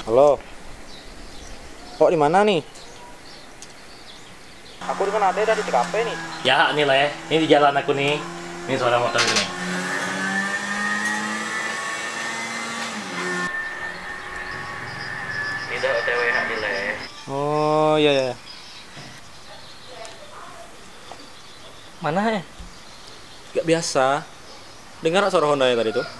Halo. Kok di mana nih? Aku dengan Ade dari TKP nih. Ya, ini Le. Ini di jalan aku nih. Ini suara motor ini. Ini udah OTW Le. Oh iya iya. Mana ya? Gak biasa. Dengar suara Honda yang tadi tuh?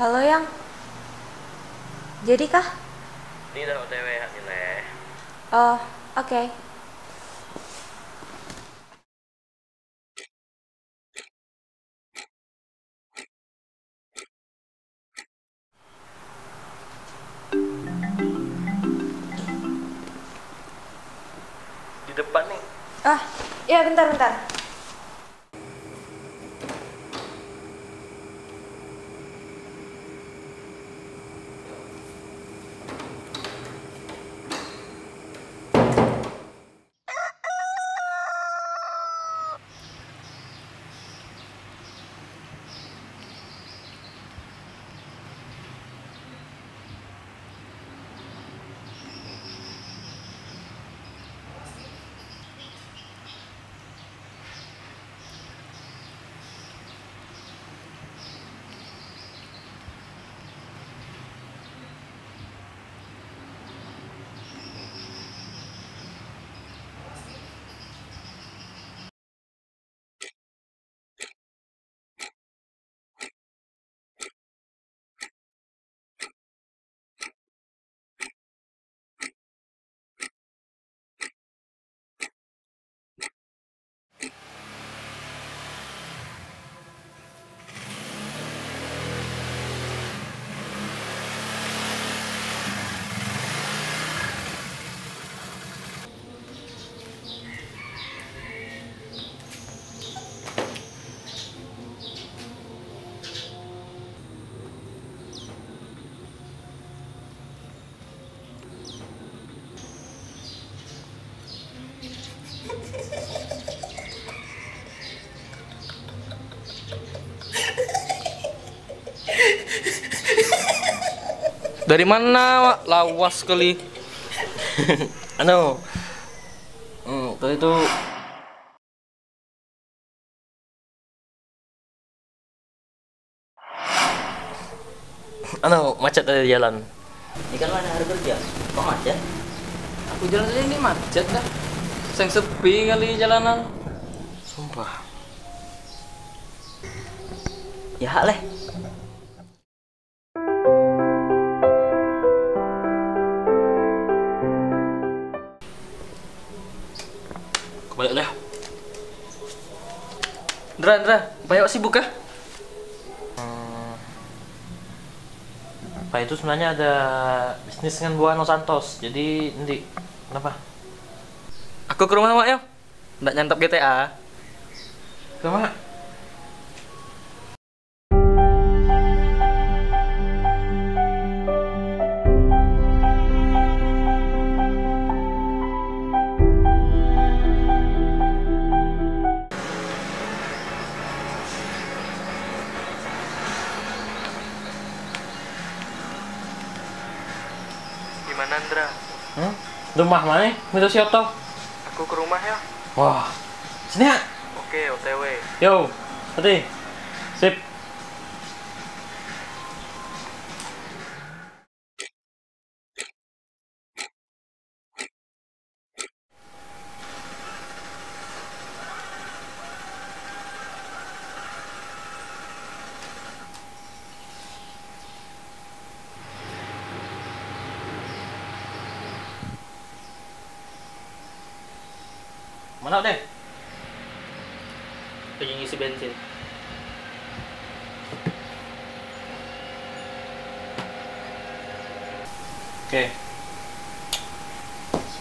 Halo yang Jadi kah? Ini udah OTW Le. Oh, oke. Di depan nih. Ah, ya bentar bentar. Dari mana, Wak? Lawas sekali. Anu. Hmm, tadi itu Anu, macet dari jalan. Ini kan mana hari kerja. Kok macet? Aku jalan aja ini macet dah. Seng sepi kali jalanan. Sumpah. Ya, leh. Ndra, Ndra, banyak sibuk kah? Pak itu sebenarnya ada bisnis dengan buah Santos. Jadi, nanti kenapa? Aku ke rumah, Mak, ya. Nggak nyantap GTA. Kenapa? Gimana, Rumah mana? Minta siapa? Aku ke rumah ya. Wah, sini ya. Oke, OTW. Yo, hati. Sip. Mana deh? Pengen ngisi bensin. Oke. Okay.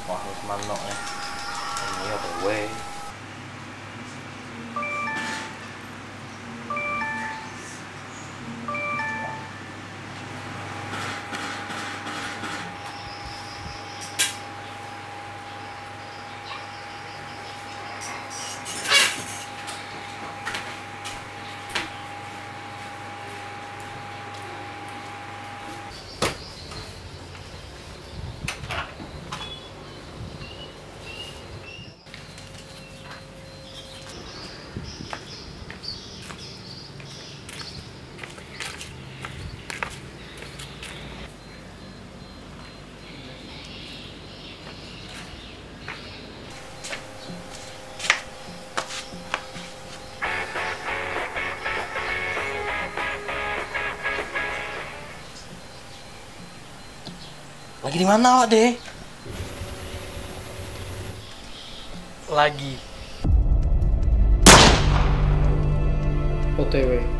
Wah, harus manok ya. Ini apa gue? Lagi di mana awak deh? Lagi. OTW.